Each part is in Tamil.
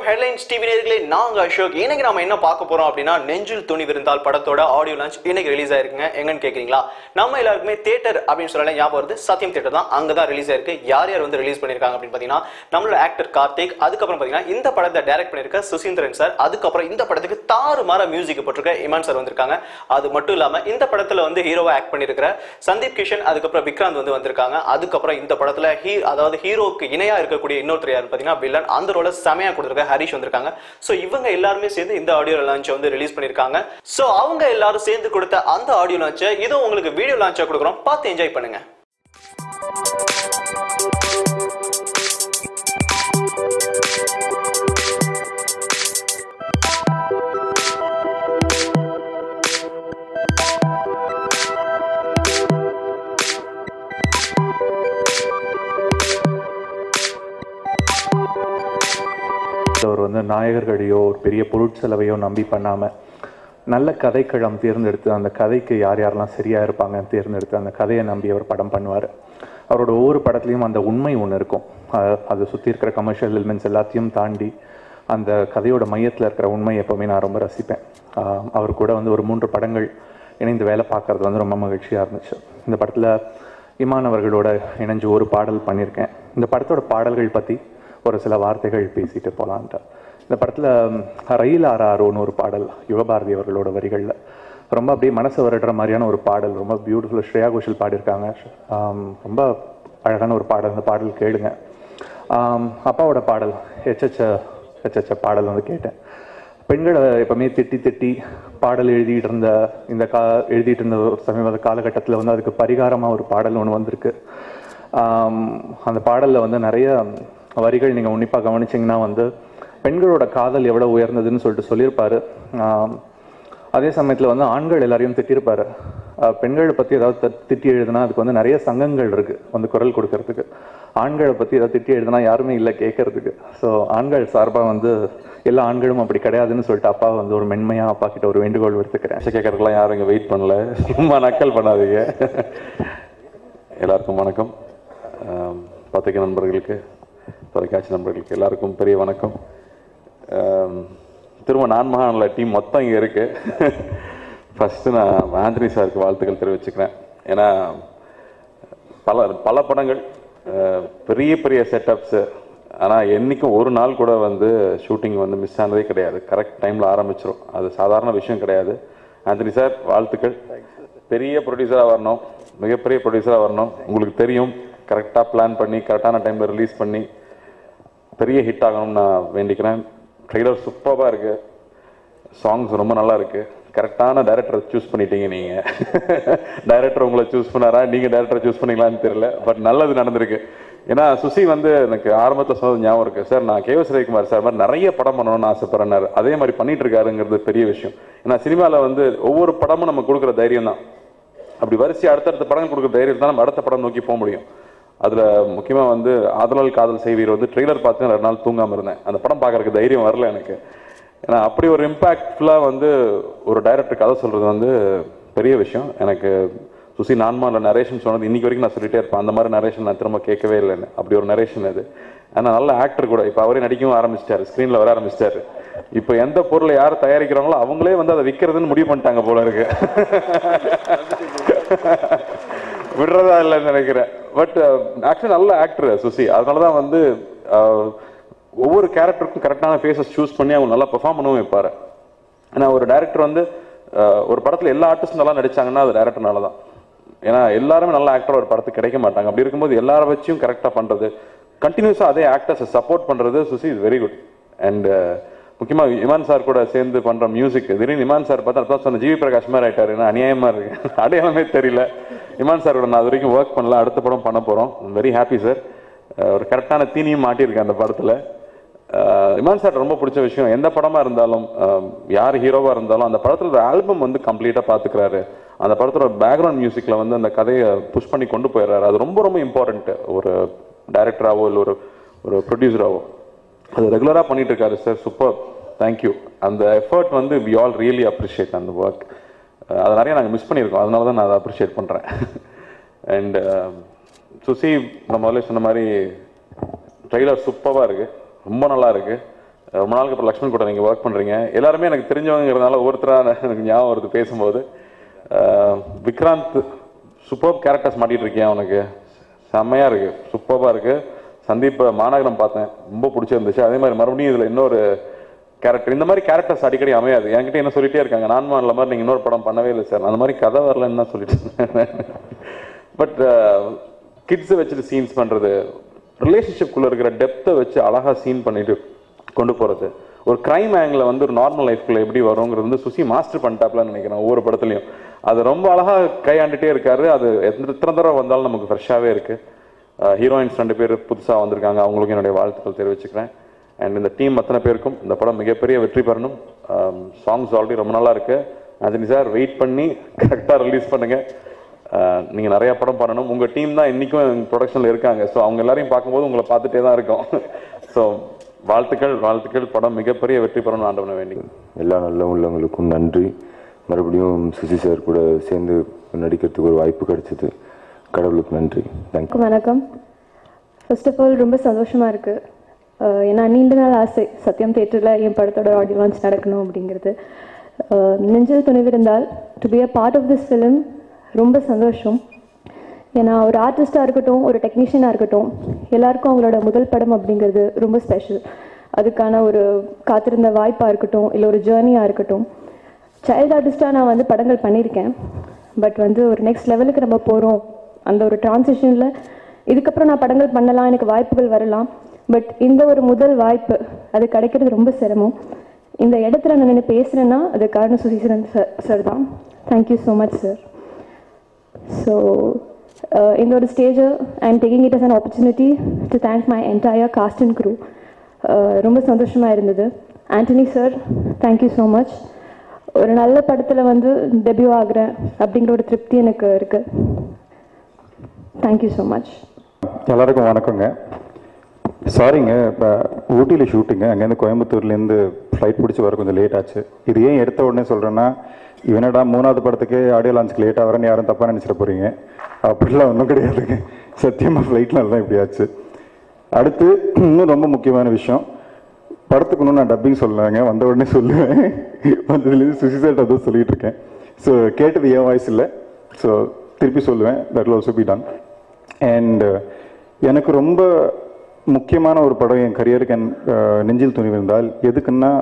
வணக்கம் ஹெட்லைன்ஸ் டிவி நேர்களை நாங்க அசோக். இன்னைக்கு நம்ம என்ன பார்க்க போறோம் அப்படின்னா நெஞ்சில் துணி விருந்தால் படத்தோட ஆடியோ லான்ச் இன்னைக்கு ரிலீஸ் ஆயிருக்குங்க. எங்கன்னு கேக்குறீங்களா? நம்ம எல்லாருக்குமே தேட்டர் அப்படின்னு சொல்லலாம் ஞாபகம் வருது. சத்தியம் தேட்டர் தான் அங்க தான் ரிலீஸ் ஆயிருக்கு. யார் யார் வந்து ரிலீஸ் பண்ணிருக்காங்க அப்படின்னு பாத்தீங்கன்னா நம்மளோட ஆக்டர் கார்த்திக் அதுக்கப்புறம் பாத்தீங்கன்னா இந்த படத்தை டைரக்ட் பண்ணிருக்க சுசீந்திரன் சார் அதுக்கப்புறம் இந்த படத்துக்கு தாறு மாற மியூசிக் போட்டிருக்க இமான் சார் வந்திருக்காங்க. அது மட்டும் இல்லாம இந்த படத்துல வந்து ஹீரோவா ஆக்ட் பண்ணிருக்கிற சந்தீப் கிஷன் அதுக்கப்புறம் விக்ராந்த் வந்து வந்திருக்காங்க. அதுக்கப்புறம் இந்த படத்துல ஹீ அதாவது ஹீரோக்கு இணையா இருக்கக்கூடிய இன்னொருத்தர் யாருன்னு பாத்தீங்கன்னா வில்லன். அந்த ரோல செமையா கொடுத்துருக்க. ஹரிஷ் வந்திருக்காங்க. ஸோ இவங்க எல்லாருமே சேர்ந்து இந்த ஆடியோ லான்ச்சை வந்து ரிலீஸ் பண்ணிருக்காங்க. சோ அவங்க எல்லாரும் சேர்ந்து கொடுத்த அந்த ஆடியோ லான்ச்சை இதோ உங்களுக்கு வீடியோ லான்ச்சாக கொடுக்குறோம். பார்த்து என்ஜாய் பண்ணுங்க. அவர் வந்து நாயகர்களையோ ஒரு பெரிய பொருட்செலவையோ நம்பி பண்ணாமல் நல்ல கதைக்களம் தேர்ந்தெடுத்து அந்த கதைக்கு யார் யாரெல்லாம் சரியாக இருப்பாங்கன்னு தேர்ந்தெடுத்து அந்த கதையை நம்பி அவர் படம் பண்ணுவார். அவரோட ஒவ்வொரு படத்துலையும் அந்த உண்மை ஒன்று இருக்கும். அதை சுற்றி இருக்கிற கமர்ஷியல் எலிமெண்ட்ஸ் எல்லாத்தையும் தாண்டி அந்த கதையோட மையத்தில் இருக்கிற உண்மை எப்போவுமே நான் ரொம்ப ரசிப்பேன். அவர் கூட வந்து ஒரு மூன்று படங்கள் இணைந்து வேலை பார்க்கறது வந்து ரொம்ப மகிழ்ச்சியாக இருந்துச்சு. இந்த படத்தில் இமான் அவர்களோட இணைஞ்சு ஒரு பாடல் பண்ணியிருக்கேன் இந்த படத்தோட பாடல்கள் பற்றி ஒரு சில வார்த்தைகள் பேசிட்டு போகலான்ட்டு இந்த படத்தில் ரயில் ஆறாரோன்னு ஒரு பாடல் யுகபாரதி அவர்களோட வரிகளில். ரொம்ப அப்படியே மனசு வருடுற மாதிரியான ஒரு பாடல் ரொம்ப பியூட்டிஃபுல் ஸ்ரேயா கோஷல் பாடியிருக்காங்க. ரொம்ப அழகான ஒரு பாடல் அந்த பாடல் கேளுங்க. அப்பாவோட பாடல் எச்சச்ச எச்சச்ச பாடல் வந்து கேட்டேன். பெண்களை எப்பவுமே திட்டி திட்டி பாடல் எழுதிட்டு இருந்த இந்த கா எழுதிட்டு இருந்த ஒரு சமீப காலகட்டத்தில் வந்து அதுக்கு பரிகாரமாக ஒரு பாடல் ஒன்று வந்திருக்கு. அந்த பாடலில் வந்து நிறைய வரிகள் நீங்கள் உன்னிப்பாக கவனிச்சிங்கன்னா வந்து பெண்களோட காதல் எவ்வளோ உயர்ந்ததுன்னு சொல்லிட்டு சொல்லியிருப்பாரு. அதே சமயத்தில் வந்து ஆண்கள் எல்லாரையும் திட்டியிருப்பார். பெண்களை பற்றி ஏதாவது த- திட்டி எழுதுனா அதுக்கு வந்து நிறைய சங்கங்கள் இருக்குது வந்து குரல் கொடுக்கறதுக்கு. ஆண்களை பற்றி ஏதாவது திட்டி எழுதுனா யாருமே இல்லை கேட்கறதுக்கு ஸோ ஆண்கள் சார்பாக வந்து எல்லா ஆண்களும் அப்படி கிடையாதுன்னு சொல்லிட்டு அப்பா வந்து ஒரு மென்மையாக அப்பா கிட்ட ஒரு வேண்டுகோள் எடுத்துக்கிறேன் கேட்கறதுக்குலாம் யாரும் இங்கே வெயிட் பண்ணல. சும்மா நக்கல் பண்ணாதீங்க. எல்லாருக்கும் வணக்கம். ஆம், பத்திரிகை நண்பர்களுக்கு தொலைக்காட்சி நண்பர்களுக்கு எல்லாருக்கும் பெரிய வணக்கம். திரும்ப நான் மகானில் டீம் மொத்தம் இங்கே இருக்குது ஃபஸ்ட்டு நான் ஆந்தனி சாருக்கு வாழ்த்துக்கள் தெரிவிச்சுக்கிறேன். ஏன்னா பல பல படங்கள் பெரிய பெரிய செட்டப்ஸு ஆனால் என்றைக்கும் ஒரு நாள் கூட வந்து ஷூட்டிங் வந்து மிஸ் ஆனதே கிடையாது. கரெக்ட் டைமில் ஆரம்பிச்சிடும் அது சாதாரண விஷயம் கிடையாது. ஆந்தனி சார் வாழ்த்துக்கள். பெரிய ப்ரொடியூசராக வரணும். மிகப்பெரிய ப்ரொடியூசராக வரணும். உங்களுக்கு தெரியும். கரெக்டாக பிளான் பண்ணி கரெக்டான டைமில் ரிலீஸ் பண்ணி பெரிய ஹிட் ஆகணும்னு நான் வேண்டிக்கிறேன். ட்ரெய்லர் சூப்பராக இருக்குது சாங்ஸ் ரொம்ப நல்லா இருக்குது கரெக்டான டைரக்டரை சூஸ் பண்ணிட்டீங்க நீங்கள் டைரக்டர் உங்களை சூஸ் பண்ணாரா? நீங்கள் டைரக்டரை சூஸ் பண்ணீங்களான்னு தெரியல. பட் நல்லது நடந்திருக்கு. ஏன்னா சுசி வந்து எனக்கு ஆரம்பத்தில் சொன்னது ஞாபகம் இருக்குது சார் நான் கே எஸ் சார் மாதிரி நிறைய படம் பண்ணணும்னு ஆசைப்படுறேன் அதே மாதிரி பண்ணிட்டு இருக்காருங்கிறது பெரிய விஷயம். ஏன்னா சினிமாவில் வந்து ஒவ்வொரு படமும் நம்ம கொடுக்குற தைரியம் தான். அப்படி வரிசை அடுத்தடுத்த படங்கள் கொடுக்குற தைரியம் தான் நம்ம அடுத்த படம் நோக்கி போக முடியும். அதில் முக்கியமாக வந்து ஆதலால் காதல் செய்வீர் வந்து ட்ரெய்லர் பார்த்து ரெண்டு நாள் தூங்காமல் இருந்தேன். அந்த படம் பார்க்குறக்கு தைரியம் வரல எனக்கு. ஏன்னா அப்படி ஒரு இம்பேக்ட்ஃபுல்லாக வந்து ஒரு டைரக்டர் கதை சொல்கிறது வந்து பெரிய விஷயம். எனக்கு சுசி நான்மாவில் நரேஷன் சொன்னது இன்றைக்கி வரைக்கும் நான் சொல்லிட்டே இருப்பேன். அந்த மாதிரி நரேஷன் நான் திரும்ப கேட்கவே இல்லைன்னு அப்படி ஒரு நரேஷன் அது. ஆனால் நல்ல ஆக்டர் கூட. இப்போ அவரே நடிக்கவும் ஆரம்பிச்சிட்டாரு. ஸ்க்ரீனில் வர ஆரம்பிச்சிட்டாரு. இப்போ எந்த பொருளை யார் தயாரிக்கிறாங்களோ அவங்களே வந்து அதை விற்கிறதுன்னு முடிவு பண்ணிட்டாங்க போல இருக்கு. விடுறதா இல்லைன்னு நினைக்கிறேன். பட் ஆக்சுவலி uh, நல்ல ஆக்டர் சுசி. அதனால தான் வந்து uh, ஒவ்வொரு கேரக்டருக்கும் கரெக்டான ஃபேஸஸ் சூஸ் பண்ணி அவங்க நல்லா பெர்ஃபார்ம் பண்ணவும் வைப்பார். ஏன்னா ஒரு டைரக்டர் வந்து uh, ஒரு படத்தில் எல்லா ஆர்டிஸ்டும் நல்லா நடிச்சாங்கன்னா அது டேரக்டர்னால தான் ஏன்னா எல்லாருமே நல்ல ஆக்டர் ஒரு படத்துக்கு கிடைக்க மாட்டாங்க. அப்படி இருக்கும்போது எல்லார வச்சும் கரெக்டாக பண்ணுறது கண்டினியூஸாக அதே ஆக்டர்ஸை சப்போர்ட் பண்ணுறது Suchi is very good and முக்கியமாக இமான் சார் கூட சேர்ந்து பண்ணுற மியூசிக் திடீர்னு இமான் சார் பார்த்தா அப்போ சொன்ன ஜிவி பிரகாஷ் மாதிரி ஆகிட்டார் ஏன்னா அநியாயமாக இருக்கு? அடையாளமே தெரியல. இமான் சார் நான் அது வரைக்கும் ஒர்க் பண்ணல. அடுத்த படம் பண்ண போகிறோம் வெரி ஹாப்பி சார் ஒரு கரெக்டான தீனியும் மாட்டியிருக்கேன் அந்த படத்தில். இமான் சார் ரொம்ப பிடிச்ச விஷயம் எந்த படமா இருந்தாலும் யார் ஹீரோவா இருந்தாலும் அந்த படத்துல ஆல்பம் வந்து கம்ப்ளீட்டா பார்த்துக்கிறாரு அந்த படத்தோட பேக்ரவுண்ட் மியூசிக்ல வந்து அந்த கதையை புஷ் பண்ணி கொண்டு போயிடுறாரு. அது ரொம்ப ரொம்ப இம்பார்ட்டன்ட் ஒரு டைரக்டராவோ இல்லை ஒரு ஒரு ப்ரொடியூசராவோ அது ரெகுலரா பண்ணிட்டு இருக்காரு சார் சூப்பர் தேங்க்யூ அந்த எஃபர்ட் வந்து வி ஆல் ரியலி அப்ரிஷியேட் அந்த ஒர்க் அதை நிறைய நாங்கள் மிஸ் பண்ணியிருக்கோம். அதனால தான் நான் அதை அப்ரிஷியேட் பண்ணுறேன் அண்ட் சுசி நம்ம முதல்ல சொன்ன மாதிரி ட்ரெய்லர் சூப்பராக இருக்குது ரொம்ப நல்லா இருக்குது ரொம்ப நாளுக்கு அப்புறம் லக்ஷ்மண் கூட நீங்கள் ஒர்க் பண்ணுறீங்க எல்லாருமே எனக்கு தெரிஞ்சவங்கிறதுனால ஒவ்வொருத்தராக எனக்கு ஞாபகம் வருது பேசும்போது. விக்ராந்த் சூப்பர் கேரக்டர்ஸ் மாட்டிகிட்டு இருக்கேன் அவனுக்கு செம்மையாக இருக்குது சூப்பராக இருக்குது சந்தீப் மாநகரம் பார்த்தேன். ரொம்ப பிடிச்சிருந்துச்சு. அதே மாதிரி மறுபடியும் இதில் இன்னொரு கேரக்டர் இந்த மாதிரி கேரக்டர்ஸ் அடிக்கடி அமையாது. என்கிட்ட என்ன சொல்லிட்டே இருக்காங்க. நான் மாநில மாதிரி நீங்கள் இன்னொரு படம் பண்ணவே இல்லை சார். அந்த மாதிரி கதை வரலன்னு தான் சொல்லிட்டு பட் கிட்ஸை uh, வச்சுட்டு சீன்ஸ் பண்ணுறது ரிலேஷன்ஷிப்குள்ளே இருக்கிற டெப்த்தை வச்சு அழகாக சீன் பண்ணிட்டு கொண்டு போகிறது ஒரு கிரைம் ஆங்கில் வந்து ஒரு நார்மல் லைஃப்குள்ளே எப்படி வருங்கிறது வந்து சுசி மாஸ்டர் பண்ணிட்டாப்லன்னு நினைக்கிறேன் ஒவ்வொரு படத்துலையும். அது ரொம்ப அழகாக கையாண்டுட்டே இருக்காரு. அது எத்தனை எத்தனை தடவை வந்தாலும் நமக்கு ஃப்ரெஷ்ஷாகவே இருக்குது ஹீரோயின்ஸ் ரெண்டு பேர் புதுசாக வந்திருக்காங்க. அவங்களுக்கு என்னுடைய வாழ்த்துக்கள் தெரிவிச்சுக்கிறேன். அண்ட் இந்த டீம் அத்தனை பேருக்கும் இந்த படம் மிகப்பெரிய வெற்றி பெறணும். சாங்ஸ் ஆல்ரெடி ரொம்ப நல்லா இருக்கு. ஆஞ்சனி சார் வெயிட் பண்ணி கரெக்டாக ரிலீஸ் பண்ணுங்க. அஹ், நீங்க நிறைய படம் பண்ணணும். உங்க டீம் தான் இன்னைக்கும் ப்ரொடக்ஷன்ல இருக்காங்க. ஸோ அவங்க எல்லாரையும் பார்க்கும்போது உங்களை பார்த்துட்டே தான் இருக்கோம். ஸோ வாழ்த்துக்கள் வாழ்த்துக்கள். படம் மிகப்பெரிய வெற்றி பெறணும் ஆண்டவனை வேண்டி. எல்லா நல்ல உள்ளவங்களுக்கும் நன்றி. மறுபடியும் சுசி சார் கூட சேர்ந்து நடிக்கிறதுக்கு ஒரு வாய்ப்பு கிடைச்சது. கடவுளுக்கு நன்றி. தேங்க்யூ வணக்கம் வணக்கம். ஃபர்ஸ்ட் ஆஃப் ஆல் ரொம்ப சந்தோஷமாக இருக்குது ஏன்னா நீண்ட நாள் ஆசை. சத்யம் தேட்டரில் என் படத்தோட ஆடியோ லான்ச் நடக்கணும் அப்படிங்கிறது. Nenjil Thunivirundhal to be a part of this film ரொம்ப சந்தோஷம். ஏன்னா ஒரு ஆர்டிஸ்டாக இருக்கட்டும் ஒரு டெக்னீஷியனாக இருக்கட்டும் எல்லாருக்கும் அவங்களோட முதல் படம் அப்படிங்கிறது ரொம்ப ஸ்பெஷல் அதுக்கான ஒரு காத்திருந்த வாய்ப்பாக இருக்கட்டும் இல்லை ஒரு ஜேர்னியாக இருக்கட்டும். சைல்டு ஆர்டிஸ்டாக நான் வந்து படங்கள் பண்ணியிருக்கேன். பட் வந்து ஒரு நெக்ஸ்ட் லெவலுக்கு நம்ம போகிறோம் அந்த ஒரு டிரான்சிஷனில் இதுக்கப்புறம் நான் படங்கள் பண்ணலாம் எனக்கு வாய்ப்புகள் வரலாம். பட் இந்த ஒரு முதல் வாய்ப்பு அது கிடைக்கிறது ரொம்ப சிரமம். இந்த இடத்துல நான் நின்று பேசுகிறேன்னா அது காரணம் சுசீசரன் சார் சார் தான். Thank you so much sir so இந்த ஒரு ஸ்டேஜை I am taking it as an opportunity to thank my entire cast and crew ரொம்ப சந்தோஷமாக இருந்தது. Antony sir thank you so much ஒரு நல்ல படத்தில் வந்து டெபியூ ஆகிறேன் அப்படிங்கிற ஒரு திருப்தி எனக்கு இருக்குது தேங்க்யூ ஸோ மச் எல்லாருக்கும் வணக்கங்க. சாரிங்க இப்போ ஊட்டியில் ஷூட்டிங்க அங்கேருந்து கோயம்புத்தூர்லேருந்து ஃப்ளைட் பிடிச்சி வர கொஞ்சம் லேட் ஆச்சு. இது ஏன் எடுத்த உடனே சொல்கிறேன்னா இவனடா மூணாவது படத்துக்கே ஆடியோ லான்ச்சுக்கு லேட் வரேன்னு யாரும் தப்பாக நினச்சிட போகிறீங்க அப்படிலாம் ஒன்றும் கிடையாதுங்க. சத்தியமாக ஃப்ளைட்லாம் தான் இப்படி ஆச்சு. அடுத்து இன்னும் ரொம்ப முக்கியமான விஷயம். படத்துக்கு இன்னும் நான் டப்பிங் சொல்லலைங்க. வந்த உடனே சொல்லுவேன். வந்ததுலேருந்து சுசிசைட் அதுவும் சொல்லிகிட்டு இருக்கேன். ஸோ கேட்டது என் வாய்ஸ் இல்லை. ஸோ திருப்பி சொல்லுவேன். That also be done and எனக்கு ரொம்ப முக்கியமான ஒரு படம் என் கரியருக்கு என் நெஞ்சில் நெஞ்சில் துணிவிருந்தால். எதுக்குன்னா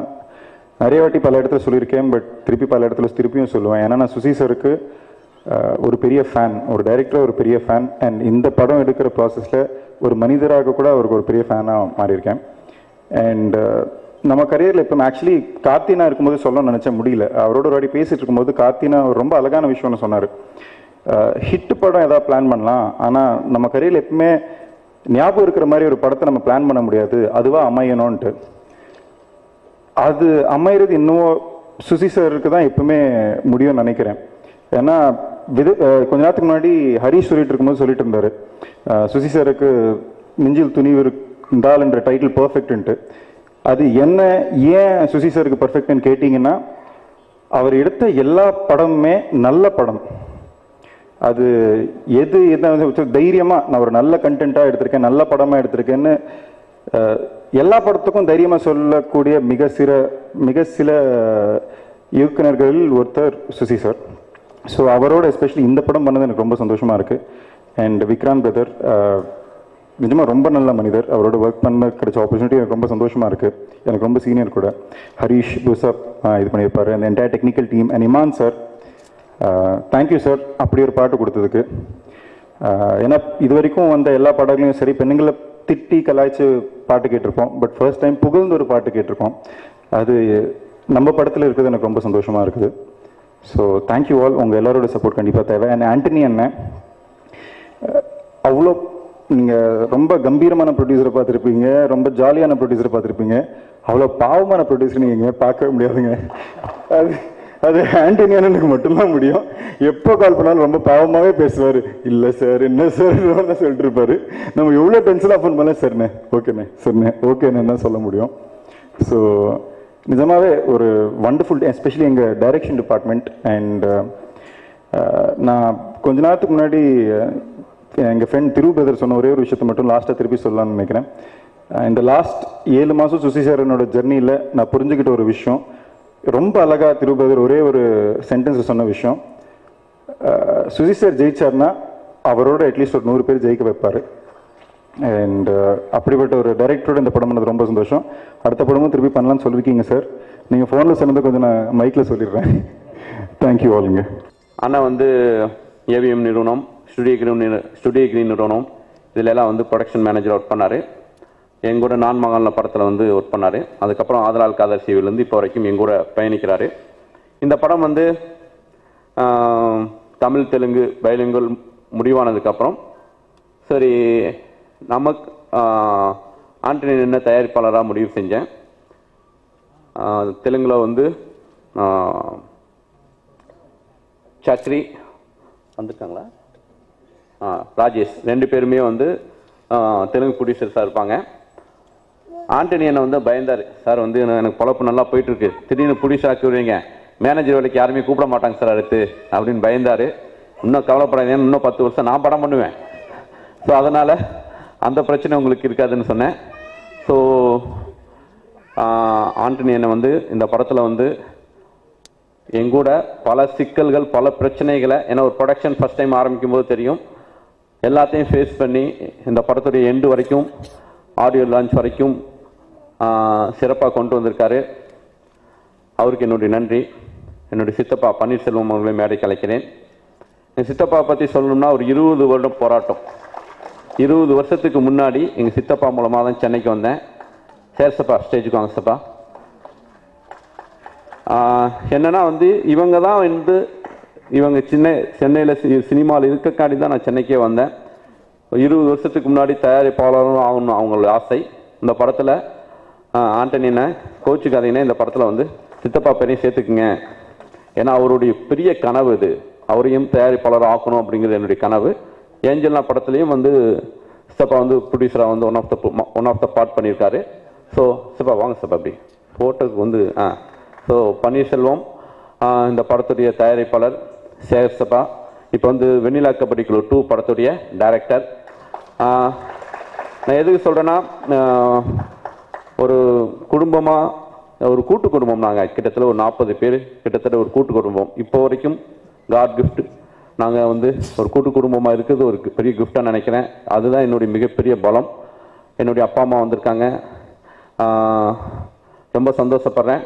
நிறைய வாட்டி பல இடத்துல சொல்லியிருக்கேன் பட் திருப்பி பல இடத்துல திருப்பியும் சொல்லுவேன். ஏன்னா நான் சுசி சருக்கு ஒரு பெரிய ஃபேன் ஒரு டைரக்டராக ஒரு பெரிய ஃபேன் அண்ட் இந்த படம் எடுக்கிற ப்ராசஸில் ஒரு மனிதராக கூட அவருக்கு ஒரு பெரிய ஃபேனாக மாறியிருக்கேன். அண்ட் நம்ம கரியரில் இப்போ ஆக்சுவலி கார்த்தினா இருக்கும்போது சொல்ல நினச்ச முடியல. அவரோட ஒரு வாட்டி பேசிகிட்டு இருக்கும்போது கார்த்தினா ஒரு ரொம்ப அழகான விஷயம்னு சொன்னார். ஹிட் படம் ஏதாவது பிளான் பண்ணலாம். ஆனால் நம்ம கரியரில் எப்பவுமே ஞாபகம் இருக்கிற மாதிரி ஒரு படத்தை நம்ம பிளான் பண்ண முடியாது. அதுவாக அமையணும்ன்ட்டு. அது அமையிறது இன்னும் சுசி சாருக்கு தான் எப்பவுமே முடியும்னு நினைக்கிறேன். ஏன்னா விது கொஞ்ச நேரத்துக்கு முன்னாடி ஹரிஷ் சொல்லிட்டு இருக்கும்போது சொல்லிட்டு இருந்தார். சுசி சாருக்கு நெஞ்சில் துணிவு இருந்தால் என்ற டைட்டில் பர்ஃபெக்ட்ன்ட்டு அது என்ன ஏன் சுசி சாருக்கு பர்ஃபெக்ட்னு கேட்டிங்கன்னா அவர் எடுத்த எல்லா படமுமே நல்ல படம். அது எது என்ன தைரியமாக நான் ஒரு நல்ல கண்டென்ட்டாக எடுத்திருக்கேன் நல்ல படமாக எடுத்திருக்கேன்னு எல்லா படத்துக்கும் தைரியமாக சொல்லக்கூடிய மிக சில மிக சில இயக்குநர்களில் ஒருத்தர் சுசி சார் ஸோ அவரோட எஸ்பெஷலி இந்த படம் பண்ணது எனக்கு ரொம்ப சந்தோஷமாக இருக்குது அண்ட் விக்ராந்த் பிரதர் நிஜமாக ரொம்ப நல்ல மனிதர். அவரோட ஒர்க் பண்ண கிடைச்ச ஆப்பர்ச்சுனிட்டி எனக்கு ரொம்ப சந்தோஷமாக இருக்குது எனக்கு ரொம்ப சீனியர் கூட. ஹரீஷ் பூசப் இது பண்ணியிருப்பாரு. அந்த entire technical team and Imman sir thank you sir அப்படி ஒரு பாட்டு கொடுத்ததுக்கு. ஏன்னா இது வரைக்கும் வந்த எல்லா பாடல்களையும் சரி பெண்ணுங்களை திட்டி கலாய்ச்சி பாட்டு கேட்டிருப்போம். பட் ஃபர்ஸ்ட் டைம் புகழ்ந்து ஒரு பாட்டு கேட்டிருக்கோம். அது நம்ம படத்தில் இருக்கிறது எனக்கு ரொம்ப சந்தோஷமாக இருக்குது. ஸோ தேங்க்யூ ஆல் உங்கள் எல்லாரோட சப்போர்ட் கண்டிப்பாக தேவை. அண்ட் ஆண்டனி அண்ணன் அவ்வளோ நீங்கள் ரொம்ப கம்பீரமான ப்ரொடியூசரை பார்த்துருப்பீங்க. ரொம்ப ஜாலியான ப்ரொடியூசரை பார்த்துருப்பீங்க. அவ்வளோ பாவமான ப்ரொடியூசர் நீங்கள் பார்க்கவே முடியாதுங்க. அது அது ஆண்டனியானுக்கு மட்டும்தான் முடியும். எப்போ கால் பண்ணாலும் ரொம்ப பாவமாகவே பேசுவார். இல்லை சார் என்ன சார்? சொல்லிட்டு இருப்பாரு. நம்ம எவ்வளோ டென்ஷனாக ஃபோன் பண்ணலாம் சரிண்ணே ஓகேண்ணே சரிண்ணே ஓகேண்ணே தான் சொல்ல முடியும். ஸோ நிஜமாகவே ஒரு வண்டர்ஃபுல் எஸ்பெஷலி எங்கள் டைரக்ஷன் டிபார்ட்மெண்ட் அண்ட் நான் கொஞ்ச நேரத்துக்கு முன்னாடி uh, எங்கள் ஃப்ரெண்ட் திரு பிரதர் சொன்ன ஒரே ஒரு விஷயத்தை மட்டும் லாஸ்ட்டாக திருப்பி சொல்லலாம்னு நினைக்கிறேன். Uh, இந்த லாஸ்ட் ஏழு மாதம் சுசி சார் ஜெர்னியில் நான் புரிஞ்சுக்கிட்ட ஒரு விஷயம். ரொம்ப அழகாக திருபதர் ஒரே ஒரு சென்டென்ஸ் சொன்ன விஷயம். சுஜி சுசி சார் ஜெயிச்சார்னா அவரோட அட்லீஸ்ட் ஒரு நூறு பேர் ஜெயிக்க வைப்பார். அண்ட் அப்படிப்பட்ட ஒரு டைரக்டரோட இந்த படம் பண்ணது ரொம்ப சந்தோஷம். அடுத்த படமும் திருப்பி பண்ணலாம்னு சொல்லியிருக்கீங்க சார் நீங்கள் ஃபோனில் சொன்னதை கொஞ்சம் நான் மைக்கில் சொல்லிடுறேன். தேங்க்யூ ஆளுங்க அண்ணா வந்து ஏவிஎம் நிறுவனம் ஸ்டுடியோ கிரீன் ஸ்டுடியோ கிரீன் நிறுவனம். இதிலெல்லாம் வந்து ப்ரொடக்ஷன் மேனேஜர் ஒர்க் பண்ணார். எங்கூட நான் மகான படத்தில் வந்து ஒர்க் பண்ணார். அதுக்கப்புறம் ஆதலால் காதர்சிவிலேருந்து இப்போ வரைக்கும் எங்கூட பயணிக்கிறார். இந்த படம் வந்து தமிழ் தெலுங்கு பைலிங்குவல் முடிவானதுக்கப்புறம் சரி நமக்கு ஆண்டனி என்ன தயாரிப்பாளராக முடிவு செஞ்சேன். தெலுங்கில் வந்து சக்ரி வந்திருக்காங்களா? ராஜேஷ் ரெண்டு பேருமே வந்து தெலுங்கு ப்ரொடியூசர்ஸாக இருப்பாங்க. ஆண்டனி என்ன வந்து பயந்தார். சார் வந்து எனக்கு- எனக்கு பொழப்பு நல்லா போயிட்டு இருக்கு திடீர்னு ப்ரொடியூசர் ஆக்கி விடுவீங்க மேனேஜர் வேலைக்கு யாருமே கூப்பிட மாட்டாங்க சார் அடுத்து அப்படின்னு பயந்தார். இன்னும் கவலைப்படாதீங்க. இன்னும் பத்து வருஷம் நான் படம் பண்ணுவேன். ஸோ அதனால் அந்த பிரச்சனை உங்களுக்கு இருக்காதுன்னு சொன்னேன். ஸோ ஆண்டனி வந்து இந்த படத்தில் வந்து எங்கூட பல சிக்கல்கள் பல பிரச்சனைகளை ஏன்னா ஒரு ப்ரொடக்ஷன் ஃபஸ்ட் டைம் ஆரம்பிக்கும் போது தெரியும். எல்லாத்தையும் ஃபேஸ் பண்ணி இந்த படத்துடைய எண்டு வரைக்கும் ஆடியோ லான்ச் வரைக்கும் சிறப்பாக கொண்டு வந்திருக்காரு. அவருக்கு என்னுடைய நன்றி. என்னுடைய சித்தப்பா பன்னீர்செல்வம் அவர்களை மேடைக்கு கலைக்கிறேன் என் சித்தப்பா பற்றி சொல்லணும்னா ஒரு இருபது வருடம் போராட்டம். இருபது வருஷத்துக்கு முன்னாடி எங்கள் சித்தப்பா மூலமாக தான் சென்னைக்கு வந்தேன். சேர்சப்பா ஸ்டேஜுக்கு வாங்க சப்பா என்னென்னா வந்து இவங்க தான் வந்து இவங்க சின்ன சென்னையில் சினிமாவில் இருக்கக்காண்டி தான் நான் சென்னைக்கே வந்தேன். இருபது வருஷத்துக்கு முன்னாடி தயாரிப்பாளரும் ஆகணும் அவங்களோட ஆசை. இந்த படத்தில் ஆண்டனினை கோச்சுக்காதீங்கன்னா இந்த படத்தில் வந்து சித்தப்பா பேரையும் சேர்த்துக்குங்க. ஏன்னா அவருடைய பெரிய கனவு இது. அவரையும் தயாரிப்பாளர் ஆக்கணும் அப்படிங்கிறது என்னுடைய கனவு. ஏஞ்சல்னா படத்துலையும் வந்து சித்தப்பா வந்து ப்ரொடியூசராக வந்து one of the one of the part பண்ணியிருக்காரு. ஸோ சிப்பா வாங்க சிப்பா அப்படி. ஃபோட்டோக்கு வந்து ஆ. ஸோ பன்னீர்செல்வம் இந்த படத்துடைய தயாரிப்பாளர் சேகர் சபா இப்போ வந்து வெண்ணிலா கபடி குழு டூ படத்துடைய டைரக்டர் நான் எதுக்கு சொல்கிறேன்னா ஒரு குடும்பமாக ஒரு கூட்டு குடும்பம் நாங்கள் கிட்டத்தட்ட ஒரு நாற்பது பேர் கிட்டத்தட்ட ஒரு கூட்டு குடும்பம். இப்போ வரைக்கும் காட் கிஃப்ட் நாங்கள் வந்து ஒரு கூட்டு குடும்பமாக இருக்கிறது ஒரு பெரிய கிஃப்டாக நினைக்கிறேன். அதுதான் என்னுடைய மிகப்பெரிய பலம். என்னுடைய அப்பா அம்மா வந்திருக்காங்க. ரொம்ப சந்தோஷப்படுறேன்.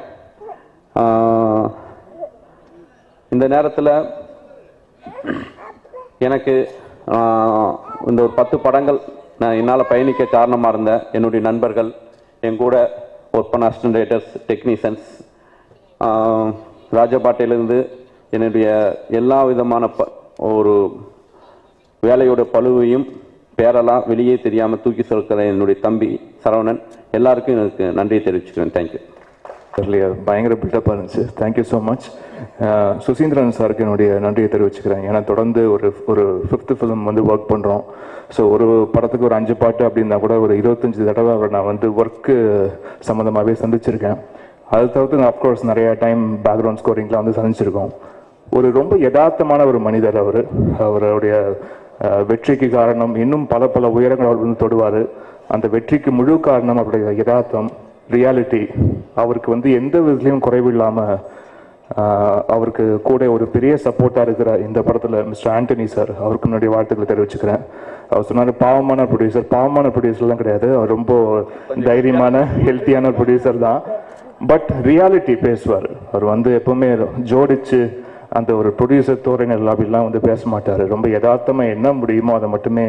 இந்த நேரத்தில் எனக்கு இந்த ஒரு பத்து படங்கள் நான் என்னால் பயணிக்க காரணமாக இருந்த என்னுடைய நண்பர்கள் என் கூட ஒர்க் பண்ண அசிஸ்டன்ட் ரைட்டர்ஸ் டெக்னீஷியன்ஸ் ராஜபாட்டையிலிருந்து என்னுடைய எல்லா விதமான ப ஒரு வேலையோட பழுவையும் பேரெல்லாம் வெளியே தெரியாமல் தூக்கி சொல்கிற என்னுடைய தம்பி சரவணன் எல்லாருக்கும் எனக்கு நன்றியை தெரிவிச்சுக்கிறேன். தேங்க்யூ பயங்கர பில்டப்பாக இருந்துச்சு. தேங்க்யூ ஸோ மச் சுசீந்திரன் சாருக்கு என்னுடைய நன்றியை தெரிவிச்சுக்கிறேன். ஏன்னா தொடர்ந்து ஒரு ஒரு ஃபிஃப்த் ஃபிலிம் வந்து ஒர்க் பண்ணுறோம் ஸோ ஒரு படத்துக்கு ஒரு அஞ்சு பாட்டு அப்படின்னா கூட ஒரு இருபத்தஞ்சு தடவை அவரை நான் வந்து ஒர்க்கு சம்மந்தமாகவே சந்திச்சிருக்கேன். அது தவிர்த்து அஃப்கோர்ஸ் நிறைய டைம் பேக்ரவுண்ட் ஸ்கோரிங்லாம் வந்து சந்திச்சிருக்கோம். ஒரு ரொம்ப யதார்த்தமான ஒரு மனிதர் அவர். அவருடைய வெற்றிக்கு காரணம் இன்னும் பல பல உயரங்கள் அவர் வந்து தொடுவார். அந்த வெற்றிக்கு முழு காரணம் அவருடைய யதார்த்தம். ரியாலிட்டி அவருக்கு வந்து எந்த விதத்துலையும் குறைவு இல்லாமல் அவருக்கு கூட ஒரு பெரிய சப்போர்ட்டாக இருக்கிற இந்த படத்தில் மிஸ்டர் ஆண்டனி சார் அவருக்கு முன்னாடி வாழ்த்துக்களை தெரிவிச்சுக்கிறேன். அவர் சொன்னார் பாவமான ப்ரொடியூசர் பாவமான ப்ரொடியூசர்லாம் கிடையாது. அவர் ரொம்ப தைரியமான ஹெல்த்தியான ப்ரொடியூசர் தான். பட் ரியாலிட்டி பேசுவார். அவர் வந்து எப்பவுமே ஜோடிச்சு அந்த ஒரு ப்ரொடியூசர் தோரங்கள் அப்படிலாம் வந்து பேச மாட்டார். ரொம்ப யதார்த்தமாக என்ன முடியுமோ அதை மட்டுமே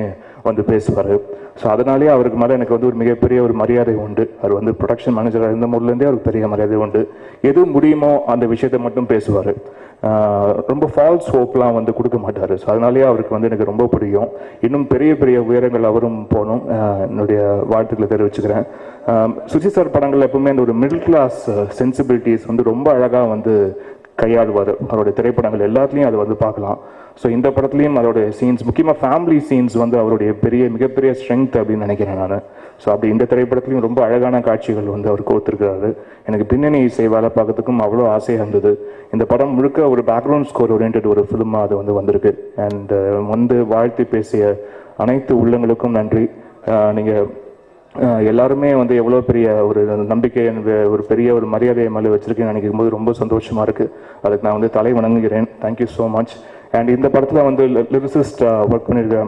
வந்து பேசுவார். ஸோ அதனாலேயே அவருக்கு மேலே எனக்கு வந்து ஒரு மிகப்பெரிய ஒரு மரியாதை உண்டு. அவர் வந்து ப்ரொடக்ஷன் மேனேஜராக இருந்த போதுலேருந்தே அவருக்கு பெரிய மரியாதை உண்டு. எது முடியுமோ அந்த விஷயத்தை மட்டும் பேசுவார். ரொம்ப ஃபால்ஸ் ஹோப்லாம் வந்து கொடுக்க மாட்டார். ஸோ அதனாலேயே அவருக்கு வந்து எனக்கு ரொம்ப பிடிக்கும். இன்னும் பெரிய பெரிய உயரங்கள் அவரும் போகணும். என்னுடைய வாழ்த்துக்களை தெரிவிச்சுக்கிறேன். சுஜி சார் படங்கள் எப்பவுமே அந்த ஒரு மிடில் கிளாஸ் சென்சிபிலிட்டிஸ் வந்து ரொம்ப அழகாக வந்து கையாளுவார் அவருடைய திரைப்படங்கள் எல்லாத்துலேயும் அதை வந்து பார்க்கலாம். ஸோ இந்த படத்துலையும் அதோடைய சீன்ஸ் முக்கியமாக ஃபேமிலி சீன்ஸ் வந்து அவருடைய பெரிய மிகப்பெரிய ஸ்ட்ரென்த் அப்படின்னு நினைக்கிறேன் நான். ஸோ அப்படி இந்த திரைப்படத்துலையும் ரொம்ப அழகான காட்சிகள் வந்து அவர் கோர்த்துருக்கிறாரு. எனக்கு பின்னணி இசை வேலை பார்க்கறதுக்கும் அவ்வளோ ஆசையாக இருந்தது. இந்த படம் முழுக்க ஒரு பேக்ரவுண்ட் ஸ்கோர் ஓரியன்ட் ஒரு ஃபிலிமாக அது வந்து வந்திருக்கு. அண்ட் வந்து வாழ்த்து பேசிய அனைத்து உள்ளங்களுக்கும் நன்றி. நீங்கள் எல்லாருமே வந்து எவ்வளோ பெரிய ஒரு நம்பிக்கை ஒரு பெரிய ஒரு மரியாதையை மேலே வச்சிருக்கேன்னு நினைக்கும் போது ரொம்ப சந்தோஷமாக இருக்குது அதுக்கு நான் வந்து தலை வணங்குகிறேன். தேங்க்யூ ஸோ மச் அண்ட் இந்த படத்தில் வந்து லிரிசிஸ்ட் ஒர்க் பண்ணியிருக்க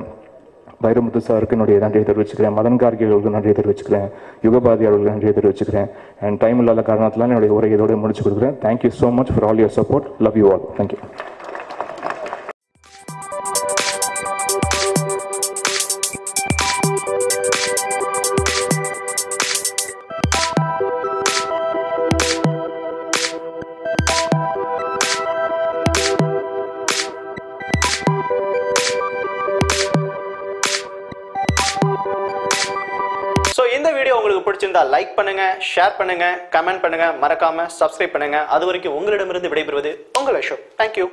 வைரமுத்து சாருக்கு என்னுடைய நன்றியை தெரிவிச்சுக்கிறேன். மதன் கார்கே அவர்களுக்கு நன்றியை தெரிவிச்சுக்கிறேன். யுகபாதி அவர்களுக்கு நன்றியை தெரிவிச்சுக்கிறேன். அண்ட் டைம் இல்லாத காரணத்தினால என்னுடைய உரை இதோடு முடிச்சு கொடுக்குறேன். Thank you so much for all your support love you all thank you like பண்ணுங்க ஷேர் பண்ணுங்க கமெண்ட் பண்ணுங்க. மறக்காம சப்ஸ்கிரைப் பண்ணுங்க. அது வரைக்கும் உங்களிடமிருந்து விடைபெறுவது உங்கள் அசோக். தேங்க்யூ